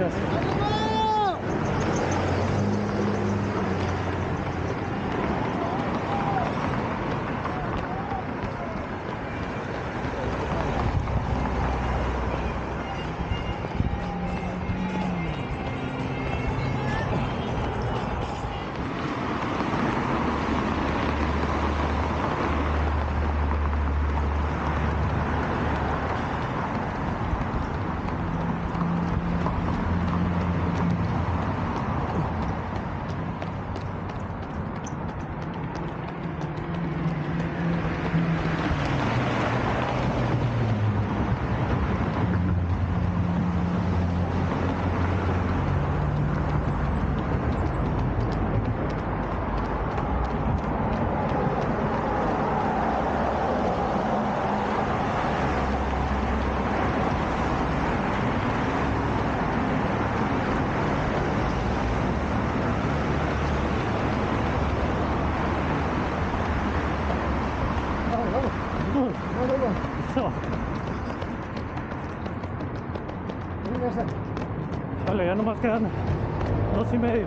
Gracias. No. Vale, ya nomás quedan dos y medio.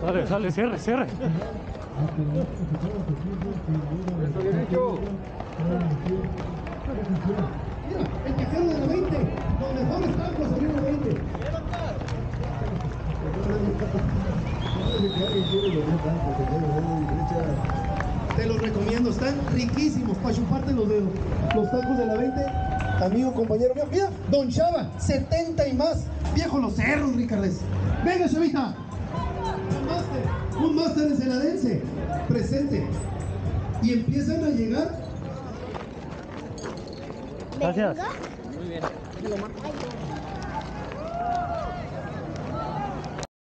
Sale, sale, cierre, cierre. Eso bien. Mira, el cajero de la 20, los mejores tacos salieron de 20. Te los recomiendo, están riquísimos para chuparte los dedos. Los tacos de la 20, amigo, compañero mío. Mira, Don Chava, 70 y más. Viejo los cerros, Ricardes. Venga, Chavita. Un máster, un máster en senadense. Presente. Y empiezan a llegar Gracias. Ay,